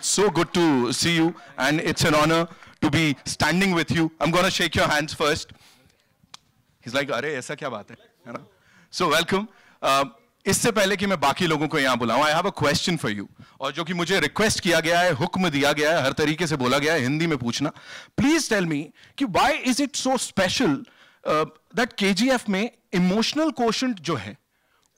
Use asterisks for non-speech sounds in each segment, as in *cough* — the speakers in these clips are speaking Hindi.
it's so good to see you, and it's an honor to be standing with you. I'm going to shake your hands first. He's like, अरे ऐसा क्या बात है है ना So welcome. Uh, इससे पहले कि मैं बाकी लोगों को यहाँ बुलाऊं I have a question for you और जो कि मुझे रिक्वेस्ट किया गया है हुक्म दिया गया है हर तरीके से बोला गया है हिंदी में पूछना प्लीज़ टेल मी कि why is it so special that KGF में इमोशनल कोशंट जो है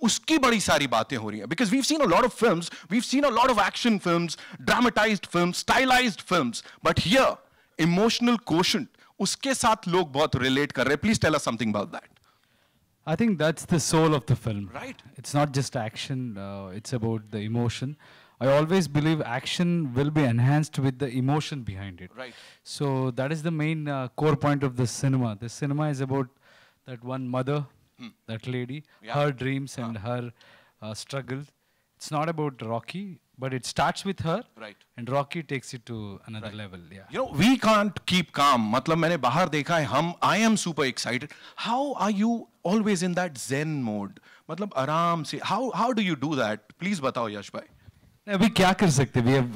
उसकी बड़ी सारी बातें हो रही हैं because we've seen a lot of films we've seen a lot of action films dramatized films stylized films but here emotional quotient उसके साथ लोग बहुत रिलेट कर रहे हैं please tell us something about that I think that's the soul of the film. Right. It's not just action, uh, it's about the emotion. I always believe action will be enhanced with the emotion behind it. Right. So that is the main uh, core point of the cinema. The cinema is about that one mother, that lady, Yeah. her dreams and her uh, struggle. It's not about Rocky, but it starts with her. Right. And Rocky takes it to another level. Yeah. You know, we can't keep calm. मतलब मैंने बाहर देखा है हम I am super excited. How are you always in that zen mode? मतलब आराम से how how do you do that? Please बताओ यश भाई. अभी क्या कर सकते we have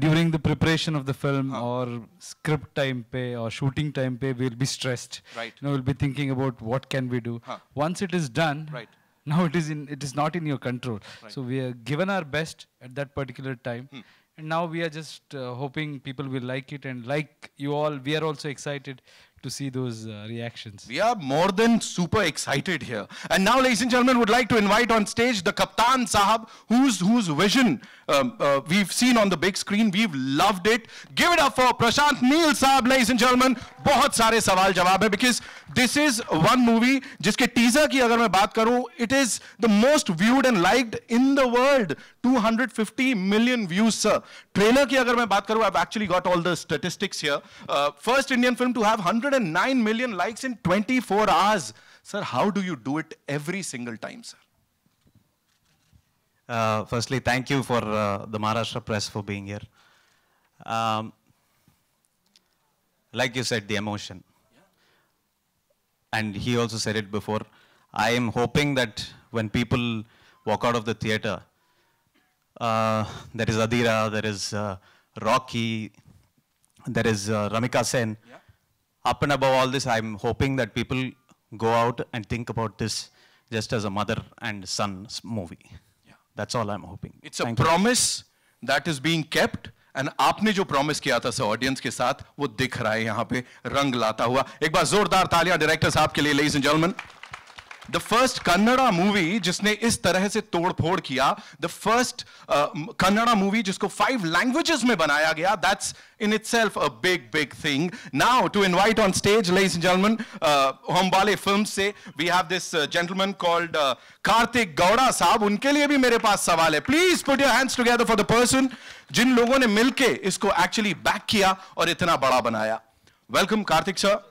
during the preparation of the film और स्क्रिप्ट टाइम पे और शूटिंग टाइम पे we will be stressed Right. You know will be thinking about what can we do हाँ. once it is done Right. now it is in it is not in your control so we are given our best at that particular time and now we are just uh, hoping people will like it and like you all we are also excited to see those uh, reactions We are more than super excited here. And now, ladies and gentlemen, would like to invite on stage the Kaptan Sahab, whose, whose vision um, uh, we've seen on the big screen. We've loved it. Give it up for Prashant Neel Sahab, ladies and gentlemen. बहुत सारे सवाल जवाब है because this is one movie जिसके teaser की अगर मैं बात करूं, it is the most viewed and liked in the world. 250 million views, sir. Trailer की अगर मैं बात करूं, I've actually got all the statistics here. Uh, first Indian film to have 109 million likes in 24 hours. Sir, how do you do it every single time, sir? Uh, firstly, thank you for uh, the Maharashtra press for being here. Um, like you said, the emotion. And he also said it before. I am hoping that when people walk out of the theater, uh, there is Adira, there is uh, Rocky, there is uh, Ramika Sen. Up and above all this, I'm hoping that people go out and think about this just as a mother and son movie. Yeah. That's all I'm hoping. It's a Thank you. promise that is being kept. And आपने जो प्रॉमिस किया था सर ऑडियंस के साथ वो दिख रहा है यहाँ पे रंग लाता हुआ एक बार जोरदार तालियाँ डायरेक्टर साहब के लिए ladies and gentleman the first Kannada movie जिसने इस तरह से तोड़ फोड़ किया द फ़र्स्ट कन्नड़ा मूवी जिसको फाइव लैंग्वेजेस में बनाया गया that's in itself a big big thing now to invite on stage ladies and gentleman हम वाले फ़िल्म से we have this gentleman called Kartik Gowda साहब, उनके लिए भी मेरे पास सवाल है। Please put your hands together for the person जिन लोगों ने मिलके इसको एक्चुअली बैक किया और इतना बड़ा बनाया। Welcome Kartik sir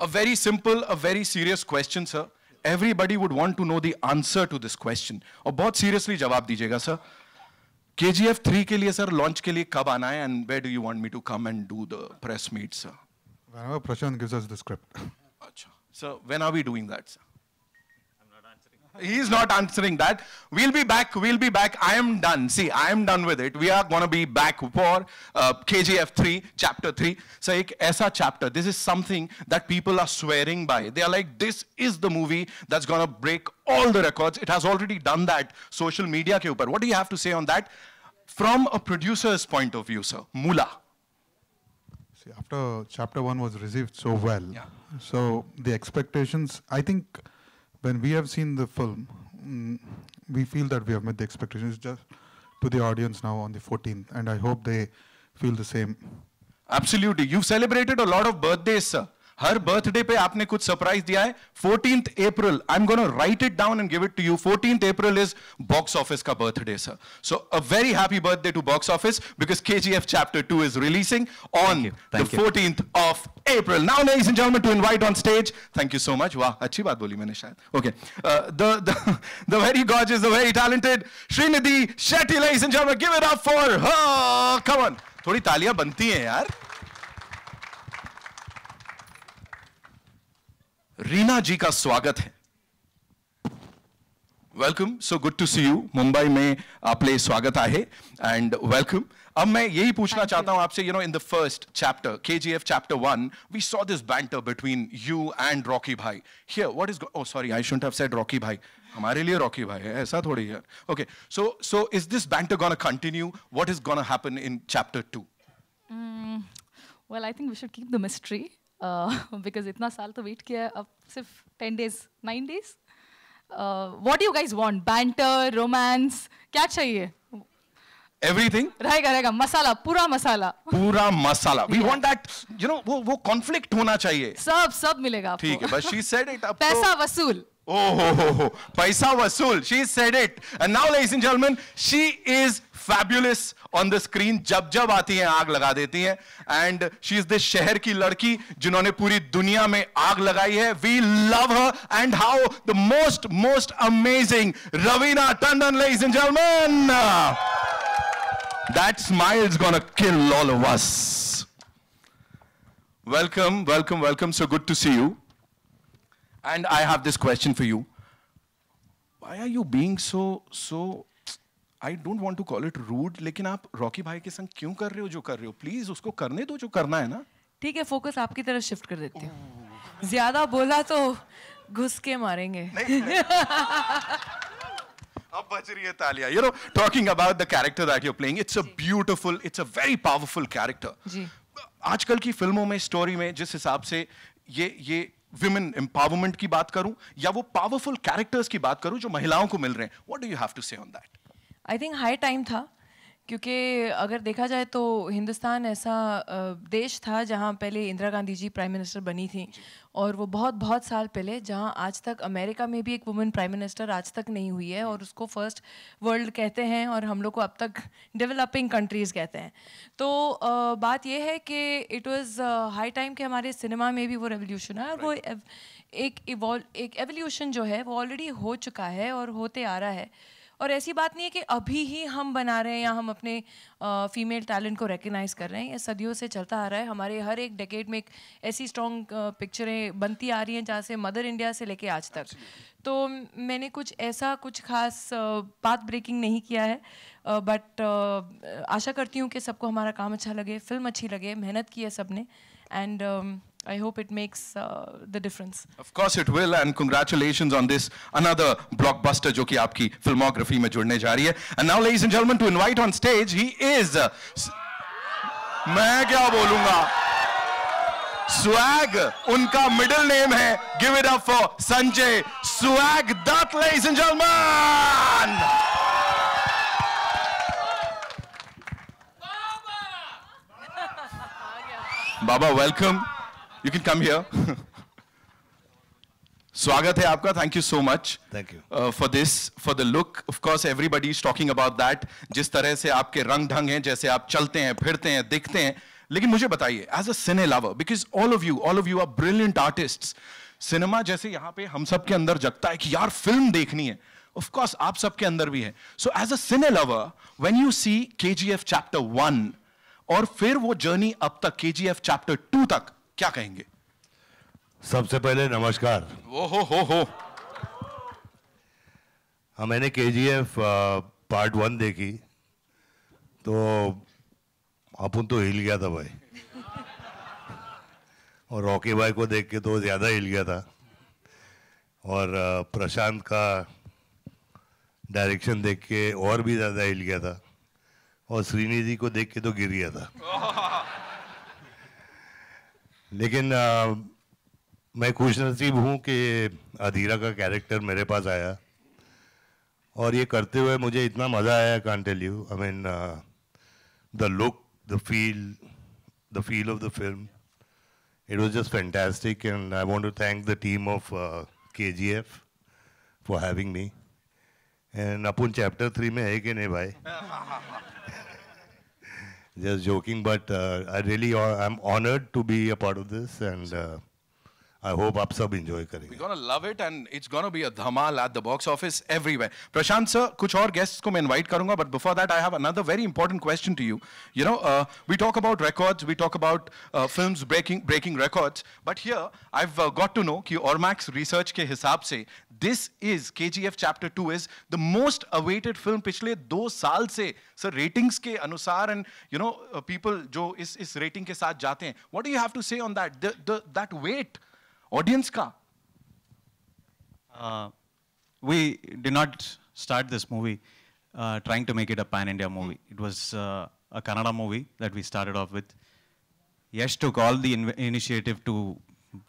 A very simple, a very serious question, sir. Everybody would want to know the answer to this question. और बहुत seriously जवाब दीजिएगा सर KGF 3 के लिए सर लॉन्च के लिए कब आना है and where do you want me to come and do the press meet, sir? Whenever Prashant gives us the script. अच्छा. So when are we doing that, sir? He's not answering that. We'll be back. We'll be back. I am done. See, I am done with it. We are going to be back for uh, KGF 3, Chapter 3. So, ek aisa chapter. This is something that people are swearing by. They are like, this is the movie that's going to break all the records. It has already done that social media ke upar. What do you have to say on that? From a producer's point of view, sir, Mula. See, after chapter 1 was received so well, yeah. so the expectations, I think when we have seen the film, mm, we feel that we have met the expectations just to the audience now on the 14th, and I hope they feel the same. Absolutely. You've celebrated a lot of birthdays, sir. हर बर्थडे पे आपने कुछ सरप्राइज़ दिया है। Fourteen April I am gonna write it down and give it to you fourteen April is box office का birthday sir so a very happy birthday to box office because K G F chapter two is releasing on fourteen of April now ladies and gentleman to invite on stage thank you so much वाह अच्छी बात बोली मैंने शायद okay the the the very gorgeous is the very talented Srinidhi Shetty ladies and gentleman give it up for her come on थोड़ी तालियाँ बनती हैं यार। रीना जी का स्वागत है। Welcome so good to see you Mumbai में आपले स्वागत आहे एंड वेलकम अब मैं यही पूछना चाहता हूँ आपसे you know in the first chapter KGF chapter one we saw this banter between you and Rocky भाई here what is oh sorry I shouldn't have said Rocky भाई हमारे लिए रॉकी भाई है ऐसा थोड़ी है। Okay so so is this banter gonna continue what is gonna happen in chapter two well I think we should keep the mystery because इतना साल तो वेट किया अब सिर्फ़ ten days nine days what you guys want banter romance क्या चाहिए एवरीथिंग रहेगा रहेगा मसाला पूरा मसाला पूरा masala we want that you know वो वो कॉन्फ्लिक्ट होना चाहिए सब सब मिलेगा आपको ठीक है बस शी सेड इट पैसा वसूल Oh. Paisa Vasool. She said it. And now, ladies and gentlemen, she is fabulous on the screen. जब जब आती हैं आग लगा देती हैं and she is this शहर की लड़की जिन्होंने पूरी दुनिया में आग लगाई है we love her and how the most most amazing Ravina Tandon ladies and gentlemen that smile is gonna kill all of us welcome welcome welcome so good to see you and I have this question for you. Why are you being so so I don't want to call it rude लेकिन आप रॉकी भाई के संग क्यों कर रहे हो जो कर रहे हो प्लीज़ उसको करने दो जो करना है ना ठीक है फोकस आपकी तरफ़ शिफ्ट कर देती हूँ ज़्यादा बोला तो घुस के मारेंगे अब बज रही है तालियाँ you know talking about the character that you're playing it's a beautiful it's a very powerful character जी। आजकल की फ़िल्मों में स्टोरी में जिस हिसाब से ये ये विमेन एम्पावरमेंट की बात करूँ, या वो पावरफुल कैरेक्टर्स की बात करूँ जो महिलाओं को मिल रहे हैं? What do you have to say on that I think high time था। क्योंकि अगर देखा जाए तो हिंदुस्तान ऐसा देश था जहाँ पहले इंदिरा गांधी जी प्राइम मिनिस्टर बनी थी और वो बहुत बहुत साल पहले जहाँ आज तक अमेरिका में भी एक वुमेन प्राइम मिनिस्टर आज तक नहीं हुई है और उसको फ़र्स्ट वर्ल्ड कहते हैं और हम लोग को अब तक डेवलपिंग कंट्रीज़ कहते हैं। तो अ, बात यह है कि इट वाज हाई टाइम के हमारे सिनेमा में भी वो रेवोल्यूशन है और वो एव- एक इवॉल्व एक एवोल्यूशन जो है वो ऑलरेडी हो चुका है और होते आ रहा है। और ऐसी बात नहीं है कि अभी ही हम बना रहे हैं या हम अपने फीमेल टैलेंट को रिकग्नाइज कर रहे हैं। ये सदियों से चलता आ रहा है। हमारे हर एक डेकेड में एक ऐसी स्ट्रॉन्ग पिक्चरें बनती आ रही हैं जहाँ से मदर इंडिया से लेके आज तक। तो मैंने कुछ ऐसा कुछ खास पाथ ब्रेकिंग नहीं किया है। बट आशा करती हूँ कि सबको हमारा काम अच्छा लगे फ़िल्म अच्छी लगे, मेहनत की है सबने। And I hope it makes the difference Of course it will and congratulations on this another blockbuster जो कि आपकी फिल्मोग्राफी में जुड़ने जा रही है and now ladies and gentlemen to invite on stage he is uh, मैं क्या बोलूँगा स्वैग उनका मिडिल नेम है give it up for Sanjay swag Dutt ladies and gentlemen Baba welcome you can come here स्वागत है आपका thank you so much Thank you. For this for the look of course everybody is talking about that जिस तरह से आपके रंग ढंग हैं जैसे आप चलते हैं फिरते हैं दिखते हैं। लेकिन मुझे बताइए as a cine lover because all of you all of you are brilliant artist cinema जैसे यहाँ पे हम सब के अंदर जगता है कि यार फ़िल्म देखनी है। ऑफ़ कोर्स आप सबके अंदर भी है। So as a cine lover when you see KGF chapter one और फिर वो जर्नी अब तक केजीएफ चैप्टर टू तक क्या कहेंगे? सबसे पहले नमस्कार। ओ हो हो। हो हाँ मैंने के जी एफ़ पार्ट वन देखी। तो अपन तो हिल गया था भाई। और रॉकी भाई को देख के तो ज़्यादा हिल गया था। और प्रशांत का डायरेक्शन देख के और भी ज़्यादा हिल गया था। और श्रीनिधि को देख के तो गिर गया था। *laughs* लेकिन अ, मैं खुश नसीब हूँ कि अधीरा का कैरेक्टर मेरे पास आया। और ये करते हुए मुझे इतना मज़ा आया can't tell you I mean the look the feel the feel of the film it was just fantastic and I want to thank the team of K G F for having me and upon chapter three में है कि नहीं भाई? *laughs* just joking but uh, i really uh, i'm honored to be a part of this and uh, I hope आप सब इंजॉय करेंगे। प्रशांत सर कुछ और गेस्ट को मैं इन्वाइट करूँगा but before that I have very important question to you you know we talk about records we talk about film breaking breaking but here I got to know कि ऑरमैक्स रिसर्च के हिसाब से this is K G F chapter two is the most awaited film पिछले दो साल से सर रेटिंग्स के अनुसार एंड यू नो पीपल जो इस इस रेटिंग के साथ जाते हैं what you have to say on that that wait audience का Uh, we did not start this movie uh, trying to make it a pan-India movie. It was uh, a Kannada movie that we started off with. Yash took all the in- initiative to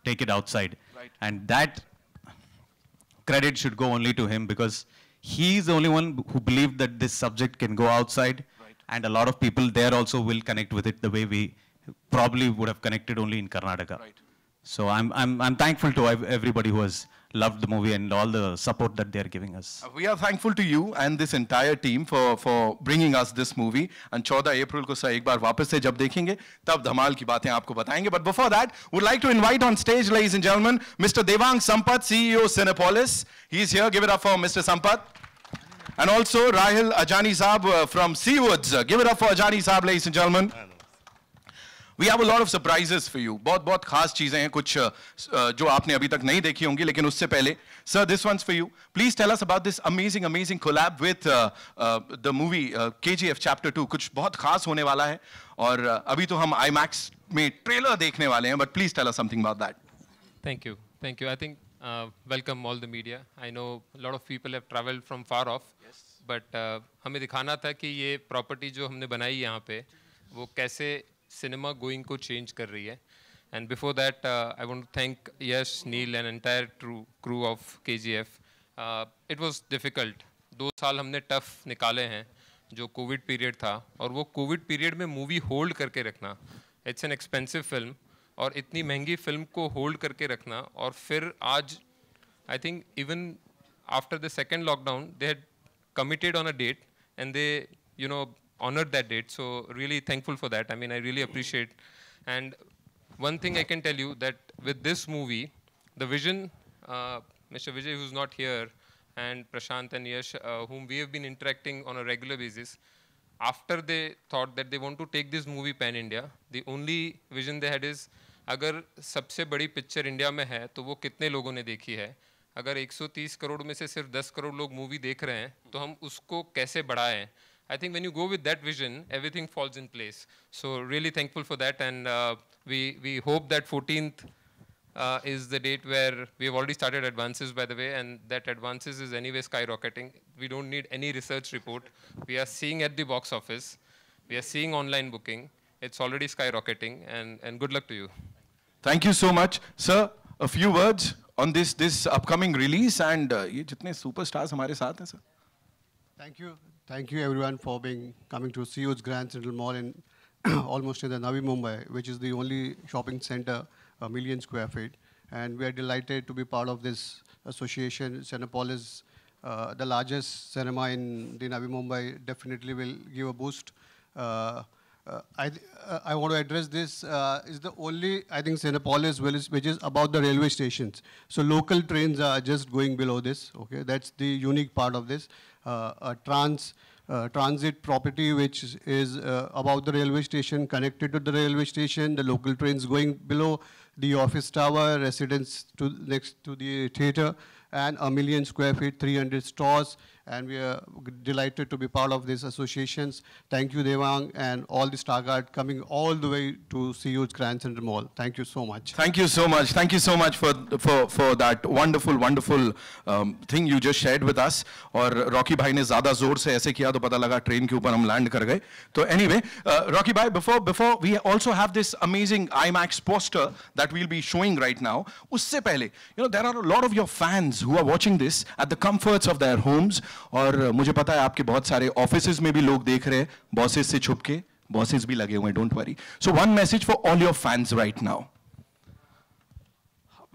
take it outside. Right. And that credit should go only to him because he's the only one who believed that this subject can go outside. Right. And a lot of people there also will connect with it the way we probably would have connected only in Karnataka. Right. So I'm, I'm, I'm thankful to ev- everybody who has loved the movie and all the support that they're giving us. We are thankful to you and this entire team for for bringing us this movie. And 14 अप्रैल को सर एक बार वापस से जब देखेंगे तब धमाल की बातें आपको बताएंगे. But before that, would like to invite on stage, ladies and gentlemen, Mr. Devang Sampath, CEO Cinepolis. He's here. Give it up for Mr. Sampath. And also Rahil Ajani Saab uh, from Seawoods. Uh, give it up for Ajani Saab, ladies and gentlemen. We have a lot of surprises for you बहुत बहुत खास चीज़ें हैं कुछ जो आपने अभी तक नहीं देखी होंगी लेकिन उससे पहले sir this one's for you please tell us about this amazing amazing collab with the movie KGF chapter two कुछ बहुत खास होने वाला है और uh, अभी तो हम आईमैक्स में ट्रेलर देखने वाले हैं but please tell us something about that Thank you. Thank you. I think uh, welcome all the media. I know a lot of people have traveled from far off. Yes. But uh, हमें दिखाना था कि ये प्रॉपर्टी जो हमने बनाई यहाँ पे वो कैसे सिनेमा गोइंग को चेंज कर रही है and before that I want to thank Yash Neel and entire true crew of K G F it was difficult दो साल हमने टफ निकाले हैं, जो कोविड पीरियड था। और वो कोविड पीरियड में मूवी होल्ड करके रखना इट्स एन एक्सपेंसिव फ़िल्म और इतनी महँगी फ़िल्म को होल्ड करके रखना। और फिर आज I think even after the second lockdown they had committed on a date and they, you know honored that date so really thankful for that i mean i really appreciate and one thing i can tell you that with this movie the vision uh, mr vijay who's not here and prashant and yash uh, whom we have been interacting on a regular basis after they thought that they want to take this movie pan india the only vision they had is अगर सबसे बड़ी पिक्चर इंडिया में है तो वो कितने लोगों ने देखी है अगर 130 करोड़ में से सिर्फ़ 10 करोड़ लोग मूवी देख रहे हैं तो हम उसको कैसे बढ़ाएँ I think when you go with that vision everything falls in place so really thankful for that and we we hope that fourteenth uh, is the date where we have already started advances by the way and that advances is anyway skyrocketing we don't need any research report we are seeing at the box office we are seeing online booking it's already skyrocketing and, and good luck to you thank you so much sir a few words on this this upcoming release and uh, ये जितने सुपरस्टार्स हमारे साथ हैं sir Thank you. Thank you everyone for being coming to CO's Grand Central Mall in *clears throat* almost in the Navi Mumbai, which is the only shopping center, a million square feet. And we are delighted to be part of this association. Cinepolis, uh, the largest cinema in the Navi Mumbai, definitely will give a boost. Uh, uh, I, uh, I want to address this. Uh, is the only I think Cinepolis is, which is about the railway stations. So local trains are just going below this. Okay, that's the unique part of this. Uh, a trans uh, transit property which is- uh, about the railway station, connected to the railway station. The local trains going below the office tower, residents to next to the theater, and a million square feet, 300 stores And we are g- delighted to be part of these associations. Thank you, Devang, and all the Star Guard coming all the way to CU's Grand Central Mall. Thank you so much. Thank you so much. Thank you so much for for for that wonderful wonderful um, thing you just shared with us. और रॉकी भाई ने ज्यादा जोर से ऐसे किया तो पता लगा ट्रेन के ऊपर हम लैंड कर गए तो anyway Rocky bhai before before we also have this amazing IMAX poster that we'll be showing right now. उससे पहले you know there are a lot of your fans who are watching this at the comforts of their homes और मुझे पता है आपके बहुत सारे ऑफिसेज में भी लोग देख रहे हैं बॉसेस से छुप के बॉसेस भी लगे हुए हैं don't worry so one message for all your fans right now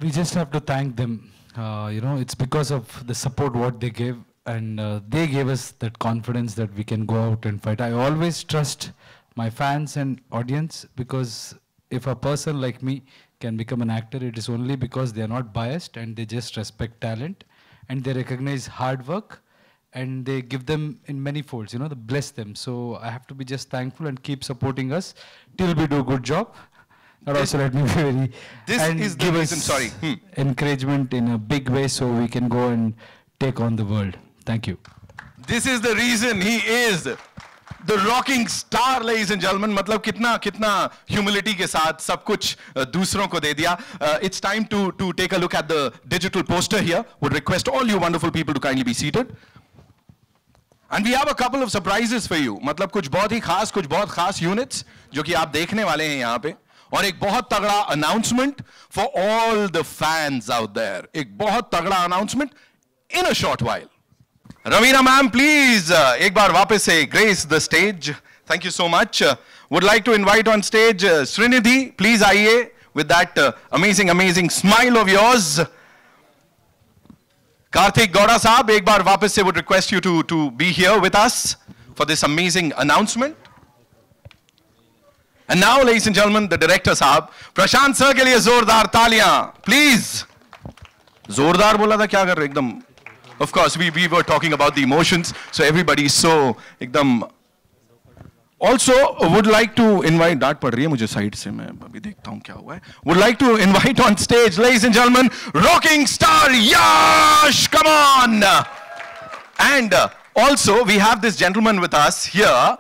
we just have to thank them. Uh, you know, it's because of the support what they gave, and uh, they gave us that confidence that we can go out and fight. I always trust my fans and audience because if a person like me can become an actor, it is only because they are not biased and they just respect talent and they recognize hard work and they give them in many folds, you know, they bless them. So I have to be just thankful and keep supporting us till we do a good job. That also let me be very This and is the give reason- us sorry. Hmm. encouragement in a big way so we can go and take on the world. Thank you. This is the reason he is the rocking star, ladies and gentlemen. मतलब कितना कितना humility के साथ सब कुछ uh, दूसरों को दे दिया. Uh, it's time to to take a look at the digital poster here. Would request all you wonderful people to kindly be and we have a couple of surprises for you मतलब कुछ बहुत ही खास, कुछ बहुत खास यूनिट्स जो कि आप देखने वाले हैं यहाँ पे। और एक बहुत तगड़ा announcement for all the fans out there एक बहुत तगड़ा announcement in a short while Raveena ma'am please एक बार वापस से grace the stage thank you so much would like to invite on stage Srinidhi please आइए with that amazing amazing smile of yours Karthik Gowda sahab ek baar wapas se would request you to, to be here with us for this amazing announcement. And now, ladies and gentlemen, the director साहब, Prashant sir के लिए जोरदार तालियाँ, please. जोरदार बोला था क्या कर रहे एकदम of course we we were talking about the emotions so everybody is so एकदम also would like to invite डांट पड़ रही है मुझे साइड से मैं अभी देखता हूँ क्या हुआ है to invite on stage ladies and gentlemen rocking star Yash come on and uh, also we have this gentleman with us here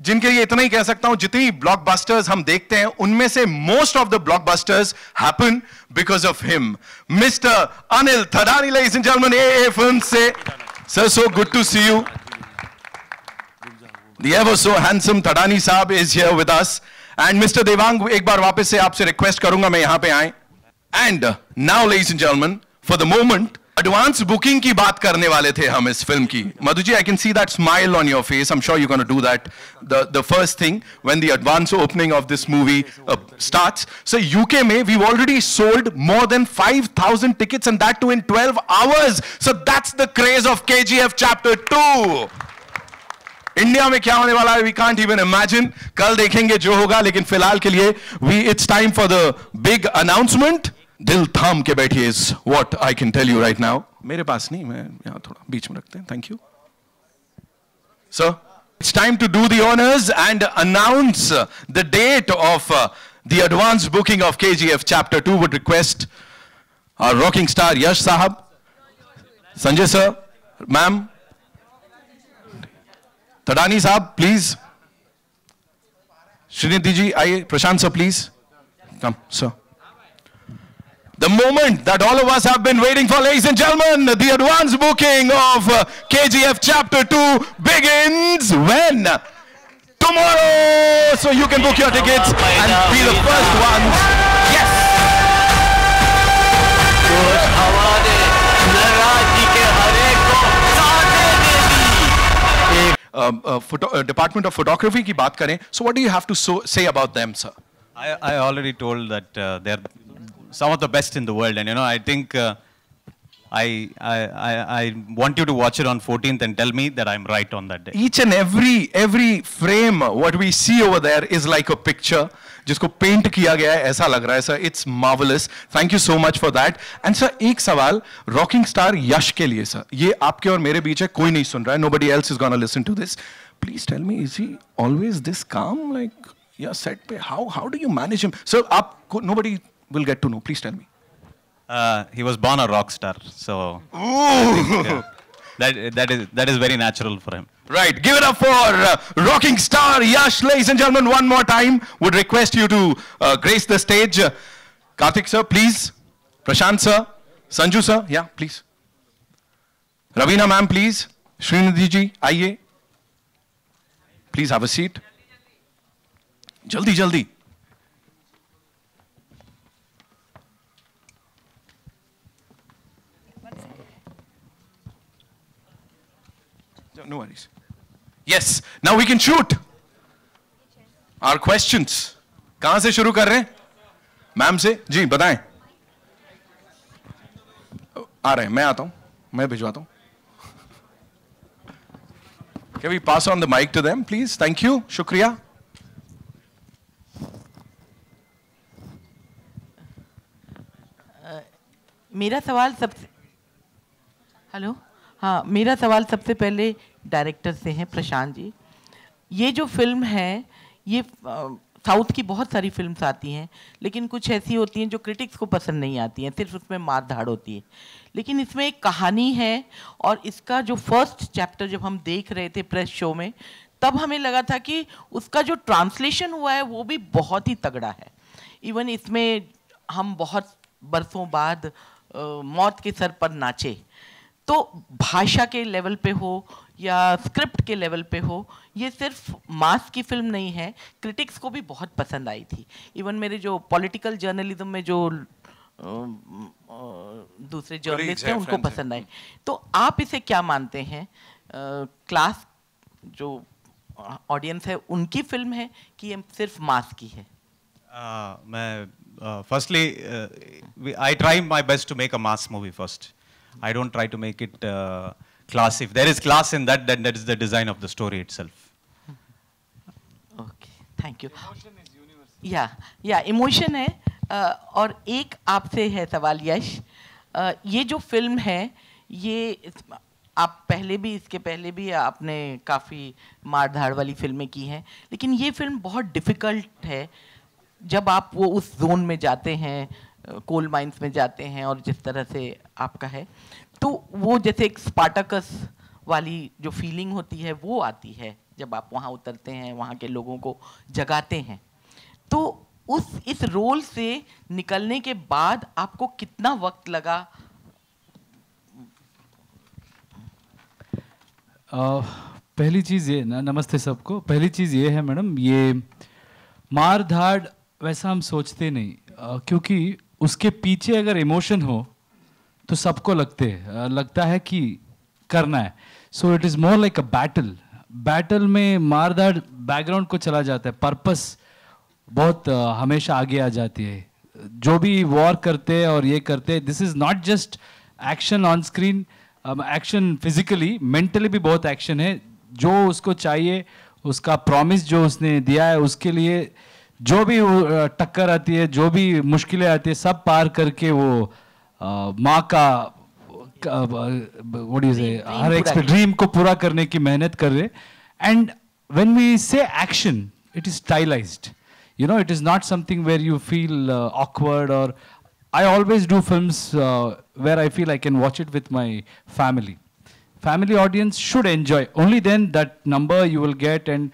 जिनके लिए इतना ही कह सकता हूँ जितनी ब्लॉकबस्टर्स हम देखते हैं उनमें से most of the blockbusters happen because of him mister Anil Thadani ladies and gentleman A film से sir so good to see you The ever so handsome Tadani साहब is here with us. And Mr. Devang, एक बार वापस से आपसे रिक्वेस्ट करूंगा मैं यहां पे आए. And uh, now, ladies and gentlemen, for the moment, advance booking की बात करने वाले थे हम इस फिल्म की Madhu ji I can see that smile on your face I am sure you can do that the the first thing when the advance opening of this movie starts so UK में we already sold more than 5000 tickets and that too in 12 hours so that's the craze of KGF chapter 2 India में क्या होने वाला है? वी कांट इवन इमेजिन कल देखेंगे जो होगा लेकिन फ़िलहाल के लिए we it's time for the big announcement दिल थाम के बैठिए is what I can tell you right now मेरे पास नहीं मैं यहाँ थोड़ा बीच में रखते हैं। Thank you sir it's time to do the honours and announce the date of the advance booking of KGF chapter two would request our rocking star Yash Sahab, Sanjay sir, ma'am, Tadani Sahab, please. Srinidhi ji, आइए प्रशांत sir, please. Come, sir. The moment that all of us have been waiting for, ladies and gentlemen, the advance booking of uh, KGF Chapter 2 begins when? Tomorrow! So you can book your tickets and be the first ones. Yes! Department of Photography की बात करें, so what do you have to so, say about them, sir? I, I already told that uh, they're some of the best in the world, and you know, I think uh, I, I, I, I want you to watch it on 14th and tell me that I'm right on that day. each and every every frame what we see over there is like a picture जिसको पेंट किया गया है ऐसा लग रहा है sir it's marvellous thank you so much for that and sir एक सवाल रॉकिंग स्टार यश के लिए सर ये आपके और मेरे बीच है कोई नहीं सुन रहा है nobody else is gonna listen to this please tell me is he always this calm like या सेट पे how how do you manage him sir आप nobody will get to know please tell me Uh, he was born a rock star, so I think, uh, that, that, is, that is very natural for him. Right, give it up for uh, rocking star Yash, ladies and gentlemen. One more time, would request you to uh, grace the stage. Uh, Karthik sir, please. Prashant sir, Sanju sir, yeah, please. Ravina ma'am, please. Srinidhi ji, आइए. Please have a seat. जल्दी जल्दी. No worries. Yes, now we can shoot. Our questions. कहाँ से शुरू कर रहे हैं मैम से जी बताएँ आ रहे हैं मैं आता हूँ मैं भिजवाता हूँ Can we pass on the mic to them, please? Thank you. Shukriya. मेरा सवाल सबसे हेलो हाँ मेरा सवाल सबसे पहले डायरेक्टर से हैं प्रशांत जी। ये जो फ़िल्म है ये साउथ की बहुत सारी फिल्म्स आती हैं लेकिन कुछ ऐसी होती हैं जो क्रिटिक्स को पसंद नहीं आती हैं सिर्फ़ उसमें मार धाड़ होती है। लेकिन इसमें एक कहानी है और इसका जो फ़र्स्ट चैप्टर जब हम देख रहे थे प्रेस शो में तब हमें लगा था कि उसका जो ट्रांसलेशन हुआ है वो भी बहुत ही तगड़ा है। इवन इसमें हम बहुत बरसों बाद आ, मौत के सर पर नाचे। तो भाषा के लेवल पे हो या स्क्रिप्ट के लेवल पे हो ये सिर्फ़ मास की फ़िल्म नहीं है क्रिटिक्स को भी बहुत पसंद आई थी। इवन मेरे जो पॉलिटिकल जर्नलिज्म में जो दूसरे जर्नलिस्ट हैं उनको पसंद आए। तो आप इसे क्या मानते हैं? क्लास जो ऑडियंस है उनकी फ़िल्म है कि ये सिर्फ़ मास की है? uh, मैं firstly I try my best to make a mass movie first I don't try to make it class. If there is class in that, then that is the design of the story itself. Okay, thank you. Emotion is universal. Yeah, yeah, emotion है uh, और एक आपसे है सवाल यश uh, ये जो फ़िल्म है ये आप पहले भी इसके पहले भी आपने काफ़ी मार धाड़ वाली फ़िल्में की हैं लेकिन ये फ़िल्म बहुत डिफ़िकल्ट है जब आप वो उस जोन में जाते हैं कोल माइंस में जाते हैं और जिस तरह से आपका है तो वो जैसे एक स्पार्टकस वाली जो फीलिंग होती है वो आती है जब आप वहाँ उतरते हैं वहाँ के लोगों को जगाते हैं। तो उस इस रोल से निकलने के बाद आपको कितना वक्त लगा? आ, पहली चीज़ ये ना नमस्ते सबको। पहली चीज़ ये है मैडम ये मार धाड़ वैसा हम सोचते नहीं। आ, क्योंकि उसके पीछे अगर इमोशन हो तो सबको लगते लगता है कि करना है। So it is more like a battle battle में मारदाड़ बैकग्राउंड को चला जाता है। पर्पस बहुत हमेशा आगे आ जाती है। जो भी वॉर करते हैं और ये करते हैं this is not just action on screen action physically mentally भी बहुत एक्शन है। जो उसको चाहिए, उसका प्रॉमिस जो उसने दिया है, उसके लिए जो भी टक्कर आती है, जो भी मुश्किलें आती है, सब पार करके वो माँ का हर एक ड्रीम को पूरा करने की मेहनत कर रहे and when we say action it is stylized you know it is not something where you feel uh, awkward or i always do films uh, where i feel i can watch it with my family family audience should enjoy only then that number you will get and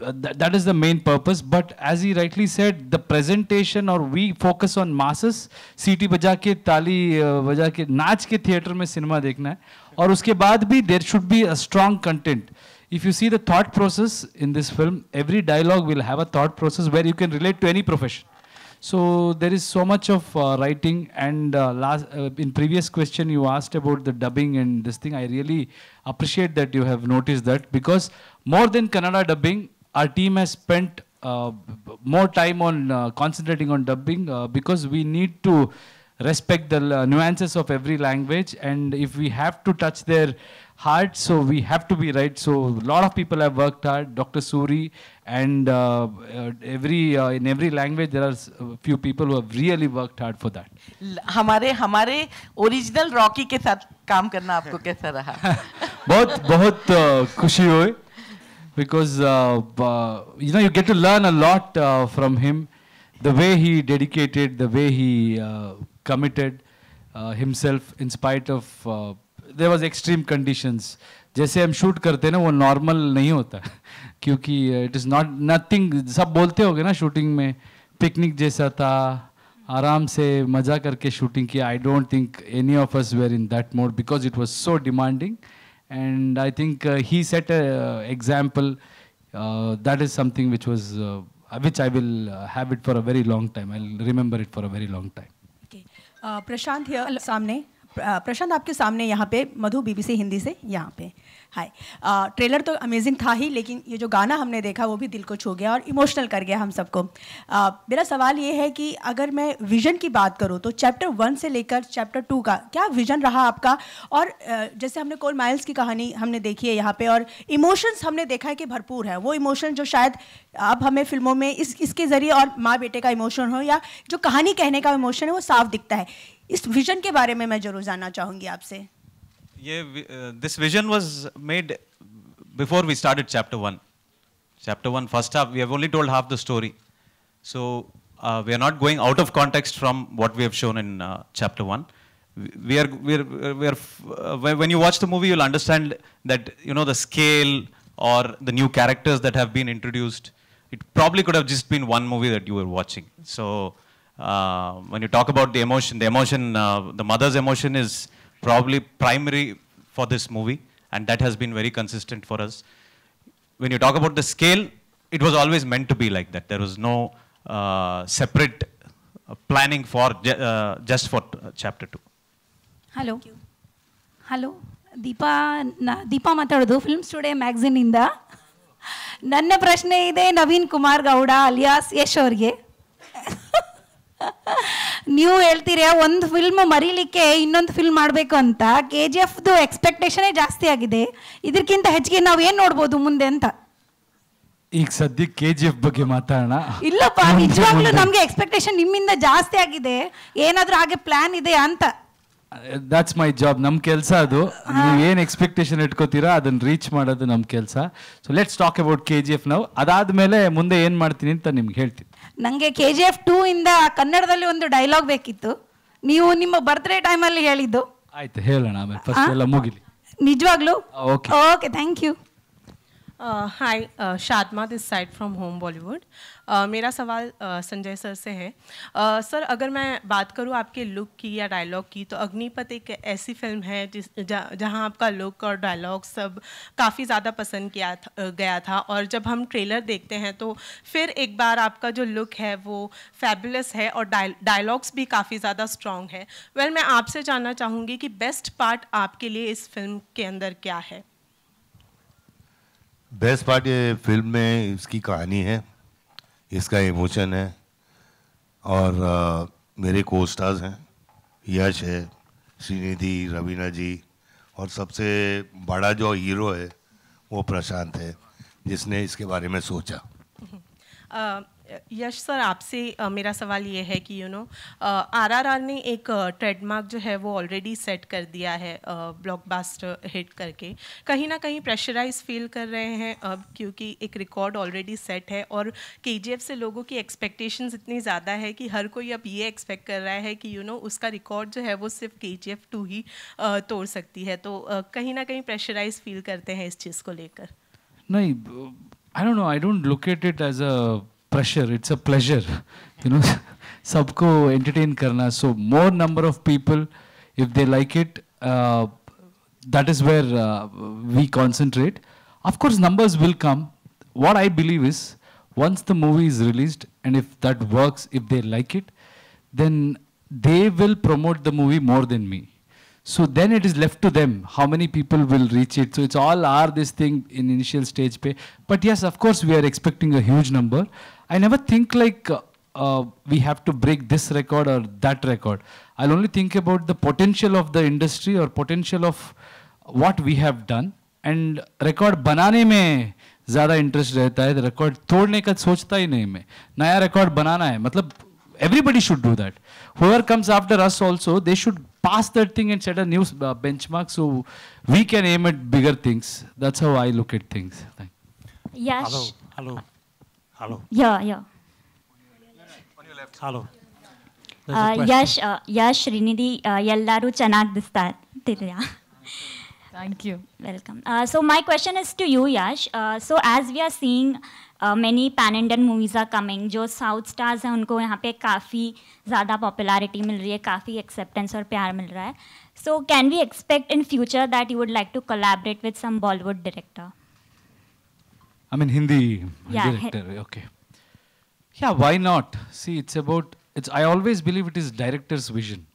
uh, th that is the main purpose. But as he rightly said, the presentation or we focus on masses. सीटी बजा के ताली बजा के नाच के थिएटर में सिनेमा देखना है और उसके बाद भी there should be a strong content if you see the thought process in this film, every dialogue will have a thought process where you can relate to any profession. So there is so much of uh, writing and uh, last, uh, in previous question you asked about the dubbing and this thing. I really appreciate that you have noticed that because more than Kannada dubbing, our team has spent uh, more time on uh, concentrating on dubbing uh, because we need to respect the uh, nuances of every language and if we have to touch their heart so we have to be right so a lot of people have worked hard dr suri and uh, uh, every in every language there are a few people who have really worked hard for that हमारे हमारे ओरिजिनल रॉकी के साथ काम करना आपको *laughs* कैसा रहा बहुत बहुत खुशी हुई Because uh, uh, you know you get to learn a lot uh, from him, the way he dedicated, the way he uh, committed uh, himself in spite of uh, there was extreme conditions. जैसे हम शूट करते हैं ना वो नॉर्मल नहीं होता क्योंकि इट इज़ नॉट नथिंग सब बोलते होगे ना शूटिंग में पिकनिक जैसा था आराम से मज़ा करके शूटिंग किया I don't think any of us were in that mode because it was so demanding And I think uh, he set an uh, example. Uh, that is something which was, which I will have it for a very long time. I'll remember it for a very long time. Okay. Prashant here, Samne. Prashant आपके सामने यहाँ पे, मधु बीबीसी हिंदी से यहाँ पे। हाय ट्रेलर तो अमेजिंग था ही, लेकिन ये जो गाना हमने देखा, वो भी दिल को छू गया और इमोशनल कर गया हम सबको। मेरा सवाल ये है कि अगर मैं विजन की बात करूँ तो चैप्टर वन से लेकर चैप्टर टू का क्या विजन रहा आपका? और जैसे हमने कोल माइल्स की कहानी हमने देखी है यहाँ पे, और इमोशंस हमने देखा है कि भरपूर है। वो इमोशन जो शायद अब हमें फ़िल्मों में इस, इसके ज़रिए और माँ बेटे का इमोशन हो या जो कहानी कहने का इमोशन है, वो साफ़ दिखता है। इस विजन के बारे में मैं ज़रूर जानना चाहूँगी आपसे ये this vision was made before we started chapter one chapter one first half we have only told half the story so uh, we are not going out of context from what we have shown in uh, chapter one we we are we are, we are uh, when you watch the movie you'll understand that you know the scale or the new characters that have been introduced it probably could have just been one movie that you were watching so uh, when you talk about the emotion the emotion uh, the mother's emotion is probably primary for this movie and that has been very consistent for us when you talk about the scale, it was always meant to be like that. There was no uh, separate uh, planning for ju- uh, just for uh, chapter two. Hello hello Deepa ನ ದೀಪಾ ಮಾತಾಡೋದು ಫಿಲ್ಮ್ ಸ್ಟುಡಿಯೋ ಮ್ಯಾಗ್ಝಿನಿಂದ ನನ್ನ ಪ್ರಶ್ನೆ ಇದೆ ನವೀನ್ ಕುಮಾರ್ ಗೌಡ ಅಲಿಯಾಸ್ ಯಶ್ ಅವ್ರಿಗೆ ನೀವು ಹೇಳ್ತೀರಾ ಒಂದು ಫಿಲ್ಮ್ ಮರೀಲಿಕ್ಕೆ ಇನ್ನೊಂದು ಫಿಲ್ಮ್ ಮಾಡಬೇಕು ಅಂತ ಕೆ ಜಿ ಎಫ್ದು ಎಕ್ಸ್ಪೆಕ್ಟೇಷನೇ ಜಾಸ್ತಿ ಆಗಿದೆ. ಇದಕ್ಕಿಂತ ಹೆಚ್ಚಿಗೆ ನಾವು ಏನು ನೋಡ್ಬೋದು ಮುಂದೆ ಅಂತ? ಈಗ ಸದ್ಯಕ್ಕೆ ಕೆ ಜಿ ಎಫ್ ಬಗ್ಗೆ ಮಾತಾಡೋಣ. ಇಲ್ಲಪ್ಪ ನಿಜವಾಗ್ಲೂ ನಮಗೆ ಎಕ್ಸ್ಪೆಕ್ಟೇಷನ್ ನಿಮ್ಮಿಂದ ಜಾಸ್ತಿ ಆಗಿದೆ. ಏನಾದರೂ ಹಾಗೆ ಪ್ಲಾನ್ ಇದೆ ಅಂತ? ದಟ್ಸ್ ಮೈ ಜಾಬ್ ನಮ್ಮ ಕೆಲಸ ಅದು. ನೀವು ಏನು ಎಕ್ಸ್ಪೆಕ್ಟೇಷನ್ ಇಟ್ಕೋತೀರಾ ಅದನ್ನ ರೀಚ್ ಮಾಡೋದು ನಮ್ಮ ಕೆಲಸ. So let's talk about K G F ನಾವು ಅದಾದ್ಮೇಲೆ ಮುಂದೆ ಏನು ಮಾಡ್ತೀನಿ ಅಂತ ನಿಮ್ಗೆ ಹೇಳ್ತೀನಿ. ನನಗೆ ಕೆ ಜಿ ಎಫ್ ಟೂ ಇಂದ ಕನ್ನಡದಲ್ಲಿ ಒಂದು ಡೈಲಾಗ್ ಬೇಕಿತ್ತು. ನೀವು ನಿಮ್ಮ ಬರ್ತ್ಡೇ ಟೈಮಲ್ಲಿ ಹೇಳಿದ್ದು. ಆಯ್ತು ಹೇಳೋಣ ಆಮೇಲೆ ಫಸ್ಟ್ ಎಲ್ಲ ಮುಗಿಲಿ. ನಿಜವಾಗ್ಲೂ? Okay okay thank you hi Shadma this side from home Bollywood Home Bollywood. मेरा सवाल संजय सर से है। सर अगर मैं बात करूँ आपके लुक की या डायलॉग की तो अग्निपथ एक ऐसी फ़िल्म है जिस जहाँ आपका लुक और डायलॉग सब काफ़ी ज़्यादा पसंद किया गया था। और जब हम ट्रेलर देखते हैं तो फिर एक बार आपका जो लुक है वो फैबुलस है और डायलॉग्स भी काफ़ी ज़्यादा स्ट्रॉन्ग है। वेल well, मैं आपसे जानना चाहूँगी कि बेस्ट पार्ट आपके लिए इस फ़िल्म के अंदर क्या है? बेस्ट पार्ट ये फ़िल्म में इसकी कहानी है। इसका इमोशन है और आ, मेरे को स्टार्स हैं यश है श्रीनिधि रवीना जी और सबसे बड़ा जो हीरो है वो प्रशांत है जिसने इसके बारे में सोचा। *laughs* यश सर, आपसे मेरा सवाल ये है कि यू नो आरआरआर ने एक ट्रेडमार्क जो है वो ऑलरेडी सेट कर दिया है ब्लॉकबस्टर हिट करके। कहीं ना कहीं प्रेशराइज फील कर रहे हैं अब, क्योंकि एक रिकॉर्ड ऑलरेडी सेट है और के से लोगों की एक्सपेक्टेशंस इतनी ज़्यादा है कि हर कोई अब ये एक्सपेक्ट कर रहा है कि यू नो उसका रिकॉर्ड जो है वो सिर्फ़ के जी एफ़ टू ही तोड़ सकती है। तो कहीं ना कहीं प्रेशराइज फील करते हैं इस चीज़ को लेकर। नहीं I don't know I don't look at it as a Pressure it's a pleasure you know *laughs* सबको एंटरटेन करना so more number of people if they like it that is where uh, we concentrate. Of course, numbers will come. What I believe is, once the movie is released, and if that works, if they like it, then they will promote the movie more than me. So then it is left to them how many people will reach it. So it's all are this thing in initial stage pay. But yes, of course, we are expecting a huge number. I never think like uh, uh, we have to break this record or that record. I'll only think about the potential of the industry or potential of what we have done. And record बनाने में ज़्यादा इंटरेस्ट रहता है रिकॉर्ड तोड़ने का सोचता ही नहीं मैं नया रिकॉर्ड बनाना है मतलब everybody should do that. Whoever comes after us also, they should pass that thing and set a new uh, benchmark so we can aim at bigger things. That's how I look at things. Thank Yash. Hello, hello, hello, Yeah, yeah. hello. There's a Uh, question. Yash uh, Yash Srinidhi uh, ಎಲ್ಲರೂ ಚೆನ್ನಾಗಿ ದಿಸ್ತಾರ್ತಿದ್ಯಾ Thank you. Welcome. Uh, so my question is to you, Yash. Uh, so as we are seeing uh, many pan-Indian movies are coming, जो साउथ स्टार्स हैं उनको यहाँ पे काफ़ी ज़्यादा पॉपुलैरिटी मिल रही है काफ़ी एक्सेप्टेंस और प्यार मिल रहा है so can we expect in future that you would like to collaborate with some Bollywood director I mean Hindi Yeah, director. Uh, okay. Yeah, why not? See, it's about it's. I always believe it is director's vision,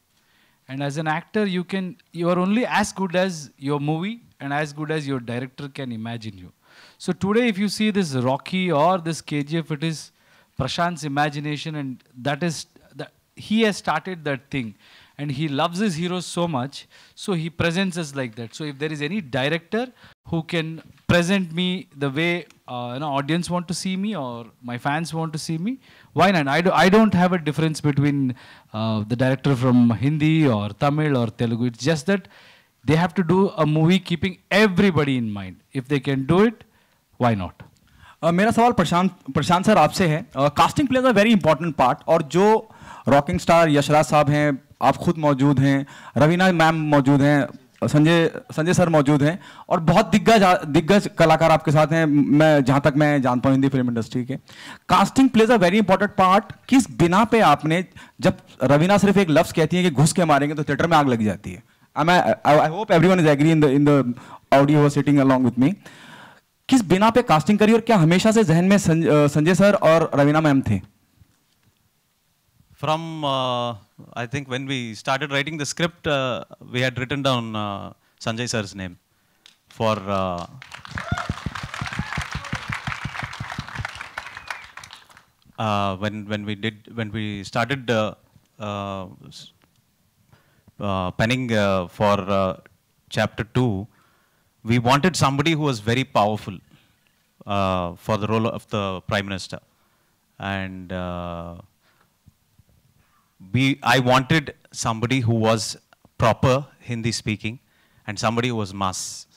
and as an actor, you can you are only as good as your movie and as good as your director can imagine you. So today, if you see this Rocky or this KGF, it is Prashant's imagination, and that is that he has started that thing, and he loves his heroes so much, so he presents us like that. So if there is any director who can present me the way uh, you know, audience want to see me or my fans want to see me, why not? I, do, I don't have a difference between uh, the director from Hindi or Tamil or Telugu. It's just that they have to do a movie keeping everybody in mind. If they can do it, why not? Uh, मेरा सवाल प्रशांत प्रशांत सर आपसे है casting plays a very important part और जो रॉकिंग स्टार यशराज साहब हैं आप खुद मौजूद हैं, रवीना मैम मौजूद हैं, संजय संजय सर मौजूद हैं, और बहुत दिग्गज दिग्गज कलाकार आपके साथ हैं, मैं, जहाँ तक मैं जानता हूँ हिंदी फ़िल्म इंडस्ट्री के। Casting plays a very important part किस बिना पे आपने, जब रवीना सिर्फ़ एक लफ्ज कहती है कि घुस के मारेंगे तो थिएटर में आग लग जाती है। I hope everyone is agree in the in the audio sitting along with me किस बिना पे कास्टिंग करी और क्या हमेशा से जहन में संजय सर और रवीना मैम थे? From, uh, I think when we started writing the script, uh, we had written down uh, Sanjay sir's name for. When when we did when we started penning for chapter two, we wanted somebody who was very powerful uh, for the role of the prime minister, and uh, we I wanted somebody who was proper Hindi speaking, and somebody who was mass,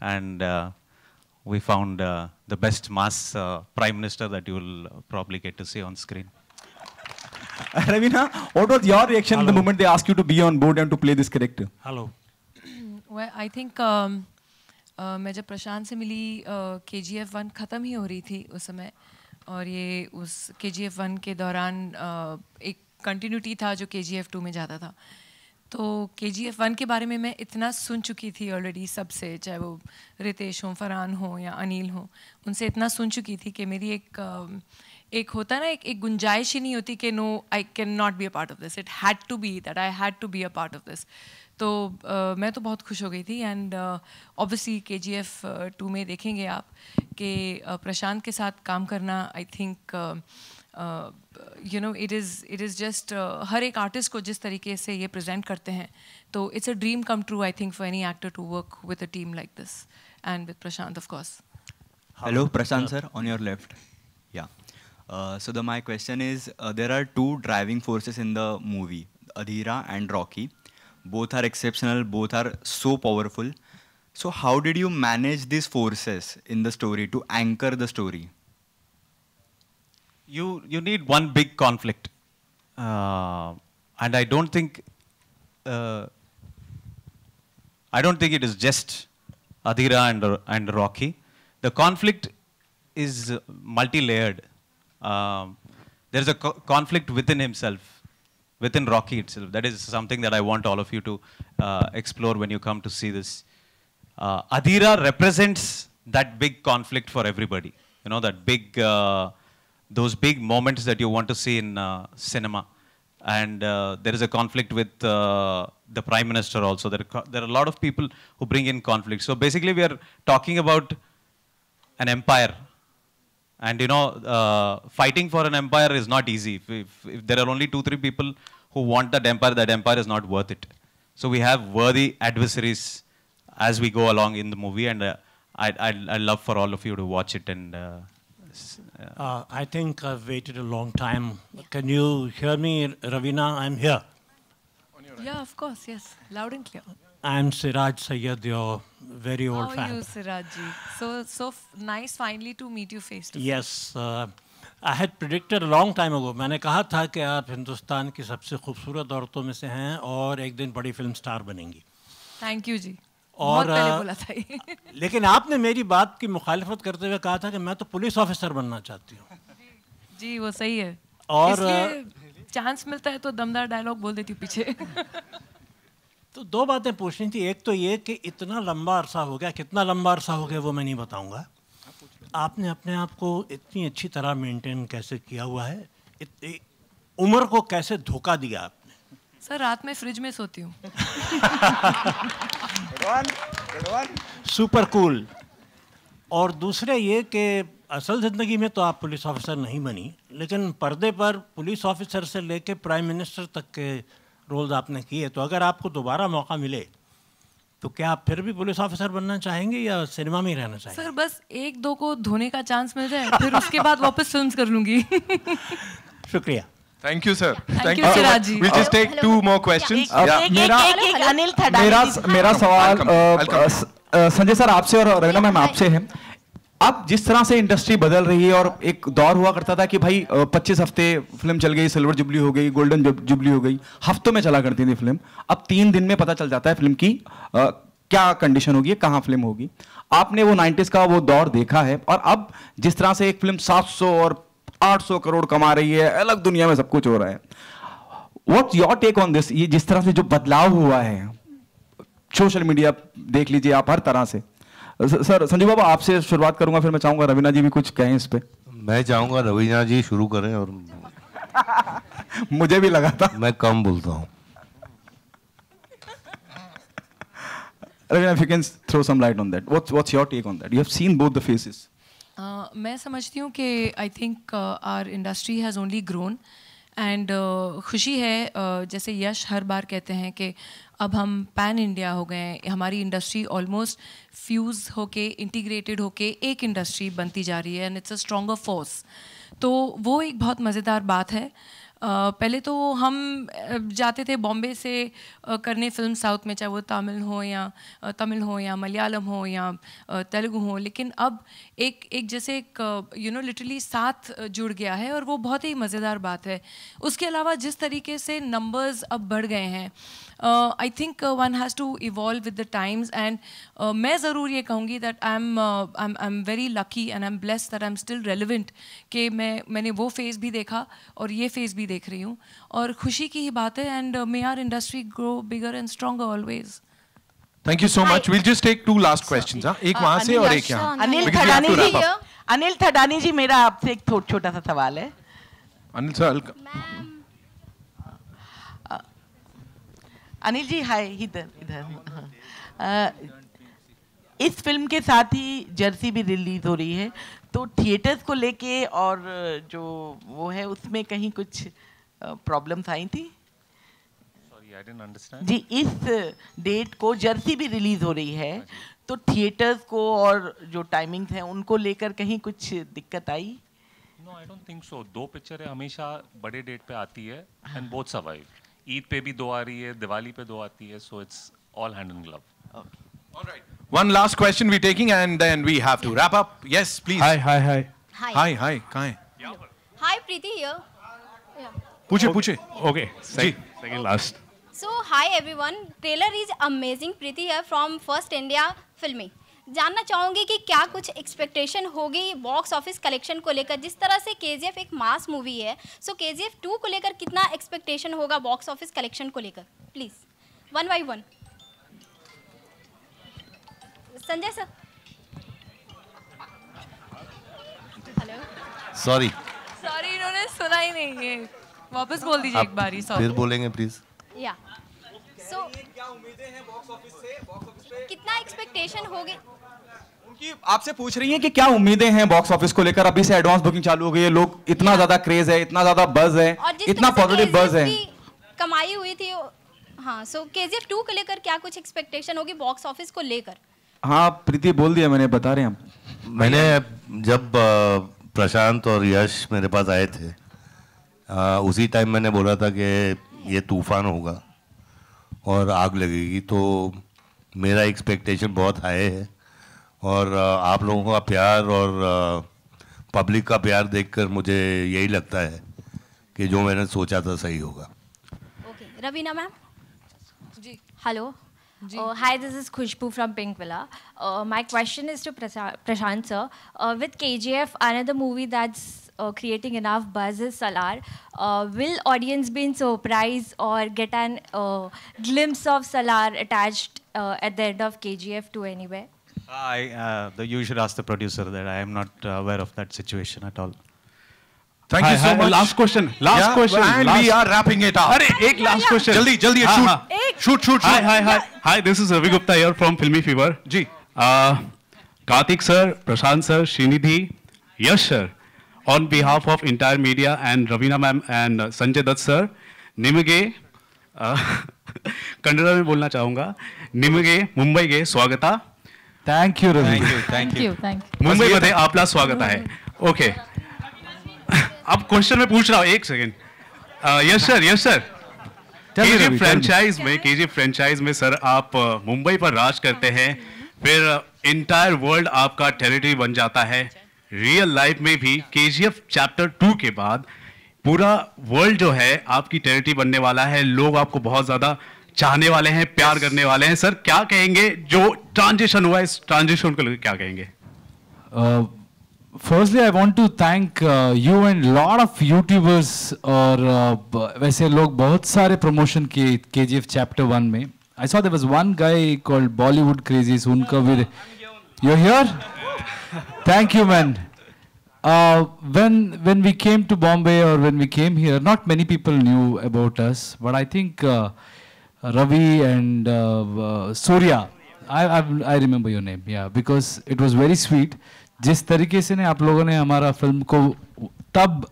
and uh, we found uh, the best mass uh, prime minister that you will probably get to see on screen. *laughs* Ravina, what was your reaction Hello. the moment they asked you to be on board and to play this character? Hello. *clears throat* well, I think um, uh, मैं जब प्रशांत से मिली के जी एफ वन ख़त्म ही हो रही थी उस समय और ये उस के जी एफ वन के दौरान uh, एक कंटिन्यूटी था जो के जी एफ़ टू में जाता था। तो के जी एफ़ वन के बारे में मैं इतना सुन चुकी थी ऑलरेडी सबसे चाहे वो रितेश हों फरहान हो या अनिल हो उनसे इतना सुन चुकी थी कि मेरी एक एक होता ना एक एक गुंजाइश ही नहीं होती कि no I can not be a part of this it had to be that I had to be a part of this तो uh, मैं तो बहुत खुश हो गई थी and obviously K ji F two में देखेंगे आप कि uh, प्रशांत के साथ काम करना I think you know it is it is just हर एक आर्टिस्ट को जिस तरीके से ये प्रेजेंट करते हैं तो it's a dream come true I think for any actor to work with a team like this and with Prashant of course hello Prashant sir on your left yeah so the my question is there are two driving forces in the movie Adheera and Rocky both are exceptional both are so powerful so how did you manage this forces in the story to anchor the story You, you need one big conflict. Uh, and I don't think, uh, I don't think it is just Adira and, and Rocky. The conflict is multi-layered. Um, there is a co conflict within himself, within Rocky itself. That is something that I want all of you to uh, explore when you come to see this. Uh, Adhira represents that big conflict for everybody. You know, that big, uh, those big moments that you want to see in uh, cinema. And uh, there is a conflict with uh, the Prime Minister also. There are, there are a lot of people who bring in conflict. So basically we are talking about an empire. And you know, uh, fighting for an empire is not easy. If, if, if, there are only two, three people who want that empire, that empire is not worth it. So we have worthy adversaries as we go along in the movie, and uh, I, I love for all of you to watch it. And uh, uh, I think I've waited a long time. Yeah. Can you hear me, Ravina? I'm here. Yeah, of course, yes, loud and clear. I'm Siraj Sayyed, your very old How fan. are you, Sirajji? So, so f- nice finally to meet you face to face. Yes, uh, I had predicted a long time ago. मैंने कहा था कि आप हिंदुस्तान की सबसे खूबसूरत औरतों में से हैं और एक दिन बड़ी फ़िल्म स्टार बनेंगी Thank you, जी. और पहले बोला था ये। *laughs* लेकिन आपने मेरी बात की मुखालफत करते हुए कहा था कि मैं तो पुलिस ऑफिसर बनना चाहती हूँ। जी वो सही है। और, चांस मिलता है तो दमदार डायलॉग बोल देती हूँ पीछे। *laughs* तो दो बातें पूछनी थी। एक तो ये कि इतना लंबा अरसा हो गया कितना लंबा अरसा हो गया वो मैं नहीं बताऊँगा। आपने अपने आप को इतनी अच्छी तरह मेंटेन कैसे किया हुआ है? उम्र को कैसे धोखा दिया आपने सर रात में फ्रिज में सोती हूँ। *laughs* सुपर कूल और दूसरे ये कि असल ज़िंदगी में तो आप पुलिस ऑफिसर नहीं बनी लेकिन पर्दे पर पुलिस ऑफिसर से लेके प्राइम मिनिस्टर तक के रोल्स आपने किए। तो अगर आपको दोबारा मौका मिले तो क्या आप फिर भी पुलिस ऑफिसर बनना चाहेंगे या सिनेमा में ही रहना चाहेंगे? सर बस एक दो को धोने का चांस मिल जाए फिर उसके बाद वापस फिल्म्स कर लूँगी। *laughs* शुक्रिया। Thank you, sir. Thank you, Siraj ji. We'll just take two more questions. एक- एक- मेरा- अनिल थडानी मेरा मेरा सवाल. अ, स- अ, संजय सर आपसे और रवीना मैम आपसे है। अब जिस तरह से इंडस्ट्री बदल रही है और एक दौर हुआ करता था कि भाई पच्चीस हफ़्ते फ़िल्म चल गई सिल्वर जुबली हो गई गोल्डन जुबली हो गई हफ्तों में चला करती थी फ़िल्म अब तीन दिन में पता चल जाता है फ़िल्म की अ, क्या कंडीशन होगी कहाँ फ़िल्म होगी। आपने वो 90s का वो दौर देखा है और अब जिस तरह से एक फ़िल्म 700 और 800 करोड़ कमा रही है अलग दुनिया में सब कुछ हो रहा है। What your take on this ये जिस तरह से जो बदलाव हुआ है सोशल मीडिया देख लीजिए आप हर तरह से। सर संजीव बाबा आपसे शुरुआत करूँगा फिर मैं चाहूँगा रवीना जी भी कुछ कहें इस पे। मैं चाहूँगा रवीना जी शुरू करें और *laughs* मुझे भी लगा था। मैं कम बोलता हूँ। Raveena if you can throw some light on that what's what's your take on that? You have seen both the faces Uh, मैं समझती हूँ कि I think our industry has only grown and खुशी है uh, जैसे यश हर बार कहते हैं कि अब हम पैन इंडिया हो गए हमारी इंडस्ट्री ऑलमोस्ट फ्यूज़ होके इंटीग्रेटेड होके एक इंडस्ट्री बनती जा रही है and it's a stronger force तो वो एक बहुत मज़ेदार बात है। Uh, पहले तो हम जाते थे बॉम्बे से करने फ़िल्म साउथ में, चाहे वो तमिल हो या तमिल हो या मलयालम हो या तेलुगु हो। लेकिन अब एक एक जैसे एक यू नो लिटरली साथ जुड़ गया है और वो बहुत ही मज़ेदार बात है। उसके अलावा जिस तरीके से नंबर्स अब बढ़ गए हैं I think one has to evolve with the times and मैं ज़रूर ये कहूँगी that I am I am very lucky and I am bless that I am still relevant कि मैं, मैंने वो फ़ेज़ भी देखा और ये फ़ेज़ भी देख रही हूँ और खुशी की ही बात है and may our industry grow bigger and stronger always you so much. We'll just take two last questions. हाँ? एक वहाँ से और एक यहाँ. अनिल थडानी जी अनिल थडानी जी मेरा आपसे एक छोटा सा सवाल है अनिल सर अनिल जी हाय इधर इधर हाँ। इस फ़िल्म के साथ ही जर्सी भी रिलीज़ हो रही है तो थिएटर्स को लेके और जो वो है उसमें कहीं कुछ प्रॉब्लम्स आई थी. जी इस डेट को जर्सी भी रिलीज़ हो रही है तो थिएटर्स को और जो टाइमिंग्स हैं उनको लेकर कहीं कुछ दिक्कत आई No, I don't think so. दो पिक्चरें हमेशा बड़े डेट पे आती है एंड बोथ सर्वाइव ईद पे भी दो आ रही है दिवाली पे दो आती है so it's all hand in glove One last question we're taking and then we have to wrap up. Yes, please. Hi, hi, hi. Hi, hi. कहाँ है? Hi, Preeti here. पूछे पूछे. Okay, sec- second last. So, hi everyone. Trailer is amazing. Preeti here from First India Filmy. जानना चाहूँगी कि क्या कुछ एक्सपेक्टेशन होगी बॉक्स ऑफ़िस कलेक्शन को लेकर जिस तरह से केजीएफ एक मास मूवी है सो के जी टू को लेकर कितना एक्सपेक्टेशन होगा बॉक्स ऑफ़िस कलेक्शन को लेकर please one by one Sanjay sir hello sorry sorry इन्होंने सुना ही नहीं है वापस बोल दीजिए एक बारी फिर बोलेंगे प्लीज़ या सो कितना एक्सपेक्टेशन होगी? आपसे पूछ रही हैं कि क्या उम्मीदें हैं बॉक्स ऑफ़िस को लेकर? अभी से एडवांस बुकिंग चालू हो गई है लोग इतना ज़्यादा क्रेज है इतना ज़्यादा बज है इतना पॉजिटिव बज है। कमाई हुई थी हाँ सो के जी एफ़ टू को लेकर क्या कुछ एक्सपेक्टेशन होगी बॉक्स ऑफ़िस को लेकर? हाँ प्रीति बोल दिया मैंने बता रहे हैं हम मैंने जब प्रशांत और यश मेरे पास आए थे अ, उसी टाइम मैंने बोला था कि ये तूफ़ान होगा और आग लगेगी तो मेरा एक्सपेक्टेशन बहुत हाई है। और आप लोगों का प्यार और पब्लिक का प्यार देखकर मुझे यही लगता है कि जो मैंने सोचा था सही होगा। Okay Raveena ma'am ji. Hello Uh, hi, this is Khushbu from Pink Villa. Uh, my question is to Prasa- Prashant sir. Uh, with KGF, another movie that's uh, creating enough buzz is Salar. Uh, will audience be in surprise or get an uh, glimpse of Salar attached uh, at the end of KGF 2 anywhere? I, uh, the, you should ask the producer that I am not uh, aware of that situation at all. Thank you Hi, so hi, much. Last question. Last Yeah, question. and last. we are wrapping it up. अरे एक last question. जल्दी जल्दी हाँ, shoot. हाँ. Shoot shoot Hi, shoot. hi, hi. Hi, this is Ravi Gupta here from Filmy Fever. Ji. Uh, Karthik sir, Prashant sir, Srinidhi, Yash sir, on behalf of entire media and Ravina ma'am and Sanjay Dutt sir, Nimge, Kannada में बोलना चाहूँगा निम्गे मुंबई के स्वागता thank you Ravi thank you thank you Mumbai में आपला स्वागत है ओके अब क्वेश्चन में पूछ रहा हूँ एक second yes sir yes sir KG franchise में केजी फ्रेंचाइज में सर आप मुंबई पर राज करते हैं फिर इंटायर वर्ल्ड आपका टेरिटरी बन जाता है रियल लाइफ में भी केजीएफ चैप्टर टू के बाद पूरा वर्ल्ड जो है आपकी टेरिटरी बनने वाला है लोग आपको बहुत ज़्यादा चाहने वाले हैं प्यार yes. करने वाले हैं सर क्या कहेंगे जो ट्रांजिशन हुआ इस ट्रांजिशन को लेकर क्या कहेंगे I want to thank uh, you and lot of YouTubers और uh, वैसे लोग बहुत सारे प्रमोशन किए KGF chapter one में. I saw there was one guy called Bollywood Crazies उनका भी You're here? Thank you, man. Uh, when when we came to Bombay or when we came here, not many people knew about us, but I think uh, Ravi and uh, uh, Surya, I, I I remember your name, yeah, because it was very sweet. जिस तरीके से ने आप लोगों ने हमारा फिल्म को तब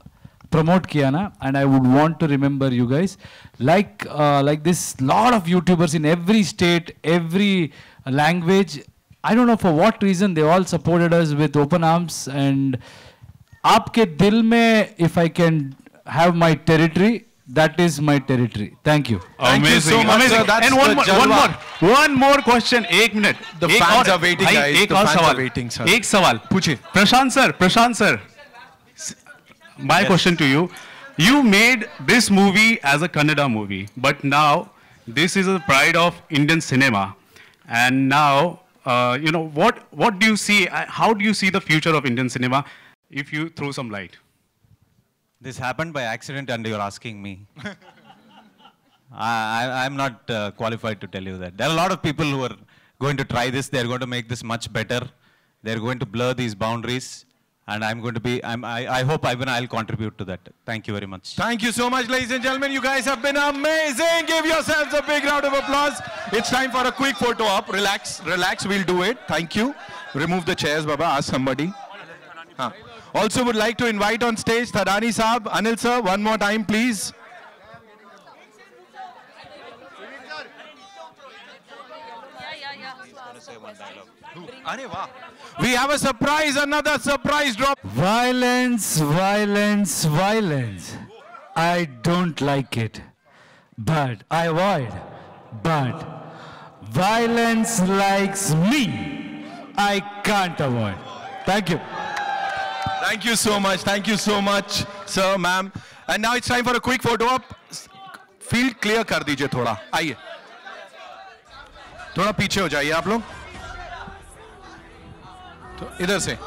प्रमोट किया ना and I would want to remember you guys like like this lot of youtubers in every state every language I don't know for what reason they all supported us with open arms and आपके दिल में if I can have my territory that is my territory thank you Amazing, amazing. And one more, one more, one more question. एक मिनट. The एक fans और- are waiting, भाई, guys. एक The और fans are सवाल. waiting, sir. एक सवाल पूछिए. Prashanth sir, Prashanth sir. My question to you. You made this movie as a Kannada movie, but now this is a pride of Indian cinema, and now uh, you know what? What do you see? uh, How do you see the future of Indian cinema? If you throw some light. This happened by accident and you're asking me. *laughs* I, I, I'm not uh, qualified to tell you that. There are a lot of people who are going to try this. They're going to make this much better. They're going to blur these boundaries. And I'm going to be, I'm, I, I hope I, I'll contribute to that. Thank you very much. Thank you so much, ladies and gentlemen. You guys have been amazing. Give yourselves a big round of applause. It's time for a quick photo op. Relax, relax. We'll do it. Thank you. Remove the chairs, Baba. Ask somebody. Huh. Also, would like to invite on stage Thadani Saab, Anil sir. One more time, please. We have a surprise, another surprise drop. Violence, violence, violence. I don't like it. But I avoid. But violence likes me. I can't avoid. Thank you. Thank you so much. Thank you so much, sir, ma'am. And now it's time for a quick photo op. Field clear कर दीजिए थोड़ा आइए थोड़ा पीछे हो जाइए आप लोग तो इधर से।